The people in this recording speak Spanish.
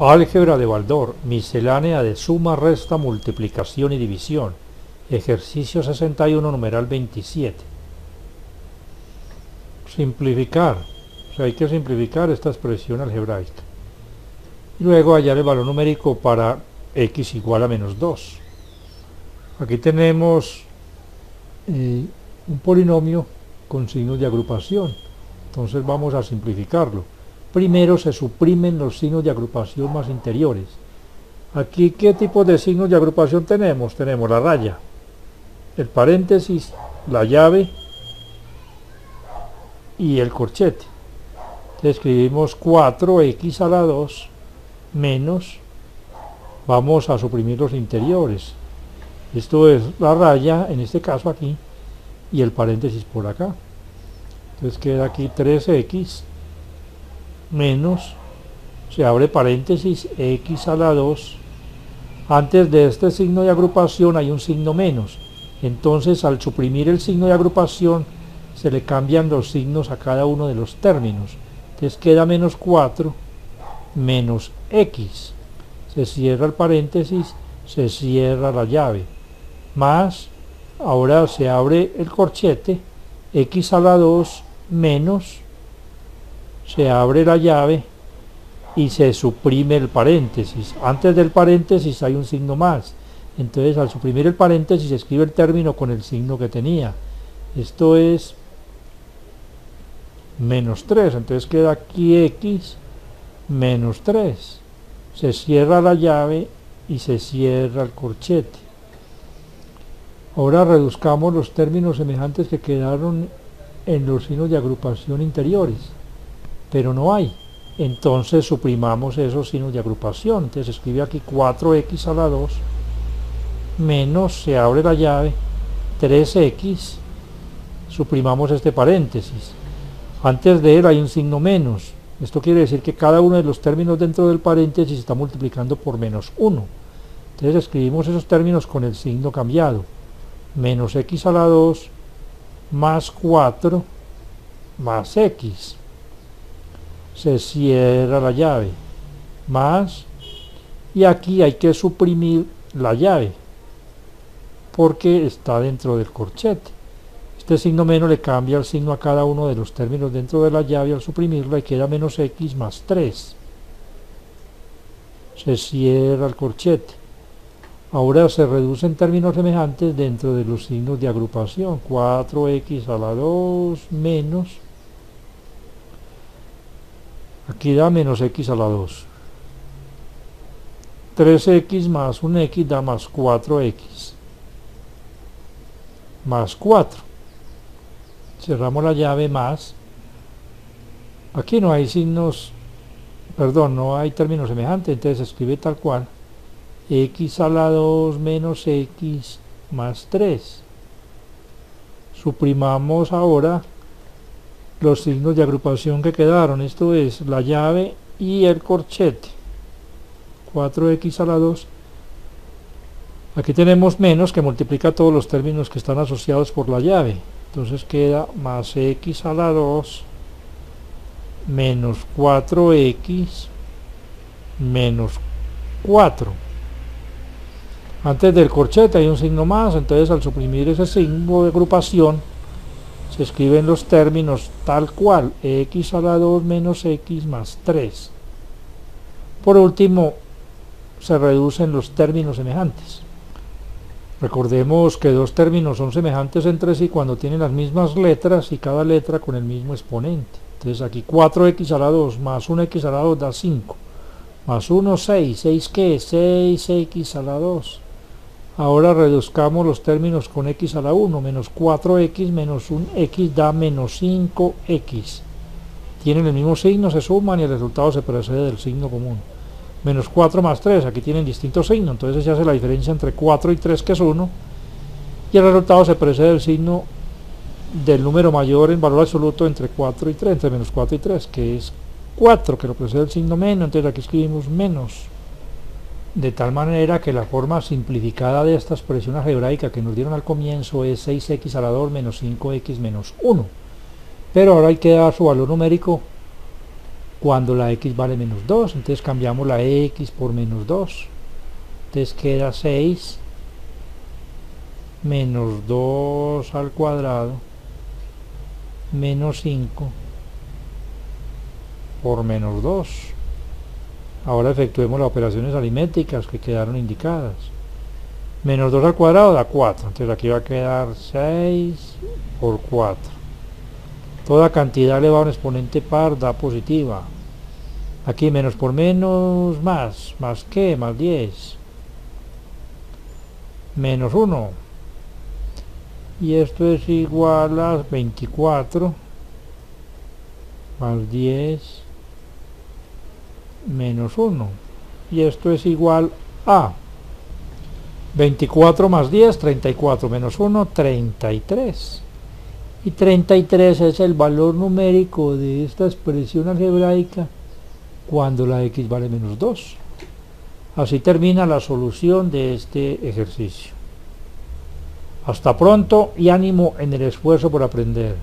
Álgebra de Baldor, miscelánea de suma, resta, multiplicación y división. Ejercicio 61, numeral 27. Simplificar. O sea, hay que simplificar esta expresión algebraica. Y luego hallar el valor numérico para x igual a menos 2. Aquí tenemos eh, un polinomio con signos de agrupación. Entonces vamos a simplificarlo primero se suprimen los signos de agrupación más interiores. Aquí, ¿qué tipo de signos de agrupación tenemos? Tenemos la raya, el paréntesis, la llave y el corchete. escribimos 4x a la 2 menos, vamos a suprimir los interiores. Esto es la raya, en este caso aquí, y el paréntesis por acá. Entonces queda aquí 3x menos, se abre paréntesis, x a la 2. Antes de este signo de agrupación hay un signo menos. Entonces al suprimir el signo de agrupación se le cambian los signos a cada uno de los términos. Entonces queda menos 4 menos x. Se cierra el paréntesis, se cierra la llave. Más, ahora se abre el corchete, x a la 2 menos se abre la llave y se suprime el paréntesis. Antes del paréntesis hay un signo más. Entonces al suprimir el paréntesis se escribe el término con el signo que tenía. Esto es menos 3. Entonces queda aquí x menos 3. Se cierra la llave y se cierra el corchete. Ahora reduzcamos los términos semejantes que quedaron en los signos de agrupación interiores pero no hay. Entonces suprimamos esos signos de agrupación. Entonces escribe aquí 4x a la 2 menos, se abre la llave, 3x, suprimamos este paréntesis. Antes de él hay un signo menos. Esto quiere decir que cada uno de los términos dentro del paréntesis está multiplicando por menos 1. Entonces escribimos esos términos con el signo cambiado. Menos x a la 2 más 4 más x se cierra la llave. Más y aquí hay que suprimir la llave porque está dentro del corchete. Este signo menos le cambia el signo a cada uno de los términos dentro de la llave. Al suprimirla y queda menos x más 3 se cierra el corchete. Ahora se reducen términos semejantes dentro de los signos de agrupación. 4x a la 2 menos Aquí da menos x a la 2. 3x más 1x da más 4x. Más 4. Cerramos la llave más. Aquí no hay signos, perdón, no hay términos semejantes, entonces se escribe tal cual. x a la 2 menos x más 3. Suprimamos ahora los signos de agrupación que quedaron, esto es la llave y el corchete, 4x a la 2, aquí tenemos menos que multiplica todos los términos que están asociados por la llave, entonces queda más x a la 2 menos 4x menos 4 antes del corchete hay un signo más entonces al suprimir ese signo de agrupación escriben los términos tal cual, x a la 2 menos x más 3. Por último, se reducen los términos semejantes. Recordemos que dos términos son semejantes entre sí cuando tienen las mismas letras y cada letra con el mismo exponente. Entonces aquí 4x a la 2 más 1x a la 2 da 5. Más 1, 6. ¿6 qué? 6x a la 2. Ahora reduzcamos los términos con x a la 1, menos 4x menos 1x da menos 5x. Tienen el mismo signo, se suman y el resultado se precede del signo común. Menos 4 más 3, aquí tienen distintos signos, entonces se hace la diferencia entre 4 y 3 que es 1. Y el resultado se precede del signo del número mayor en valor absoluto entre 4 y 3, entre menos 4 y 3, que es 4, que lo precede el signo menos, entonces aquí escribimos menos de tal manera que la forma simplificada de esta expresión algebraica que nos dieron al comienzo es 6x a la 2 menos 5x menos 1. Pero ahora hay que dar su valor numérico cuando la x vale menos 2. Entonces cambiamos la x por menos 2. Entonces queda 6 menos 2 al cuadrado menos 5 por menos 2. Ahora efectuemos las operaciones aritméticas que quedaron indicadas. Menos 2 al cuadrado da 4. Entonces aquí va a quedar 6 por 4. Toda cantidad elevada a un exponente par da positiva. Aquí menos por menos, más. ¿Más qué? Más 10. Menos 1. Y esto es igual a 24 más 10 menos 1. Y esto es igual a 24 más 10, 34 menos 1, 33. Y 33 es el valor numérico de esta expresión algebraica cuando la x vale menos 2. Así termina la solución de este ejercicio. Hasta pronto y ánimo en el esfuerzo por aprender.